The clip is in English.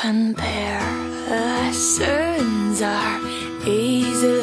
Comparisons are easily